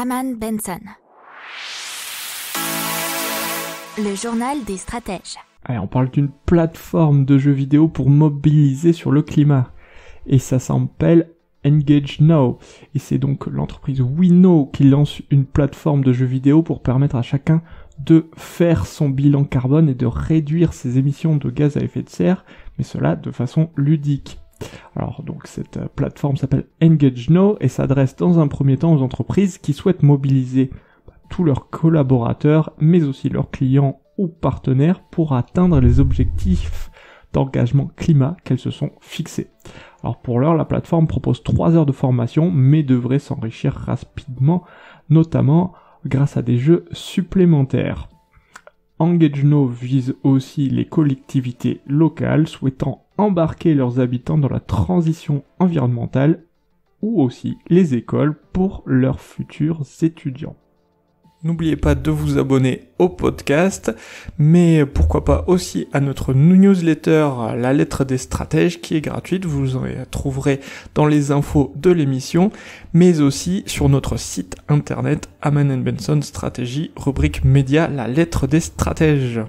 Aman Benson. Le journal des stratèges. Allez, on parle d'une plateforme de jeux vidéo pour mobiliser sur le climat. Et ça s'appelle Engage Now. Et c'est donc l'entreprise WeKnow qui lance une plateforme de jeux vidéo pour permettre à chacun de faire son bilan carbone et de réduire ses émissions de gaz à effet de serre, mais cela de façon ludique. Alors donc cette euh, plateforme s'appelle Engage Now et s'adresse dans un premier temps aux entreprises qui souhaitent mobiliser tous leurs collaborateurs, mais aussi leurs clients ou partenaires pour atteindre les objectifs d'engagement climat qu'elles se sont fixés. Alors pour l'heure, la plateforme propose 3 heures de formation, mais devrait s'enrichir rapidement, notamment grâce à des jeux supplémentaires. EngageNo vise aussi les collectivités locales souhaitant embarquer leurs habitants dans la transition environnementale ou aussi les écoles pour leurs futurs étudiants. N'oubliez pas de vous abonner au podcast, mais pourquoi pas aussi à notre newsletter La lettre des stratèges qui est gratuite, vous en trouverez dans les infos de l'émission, mais aussi sur notre site internet Aman Benson Stratégie, rubrique média La lettre des stratèges.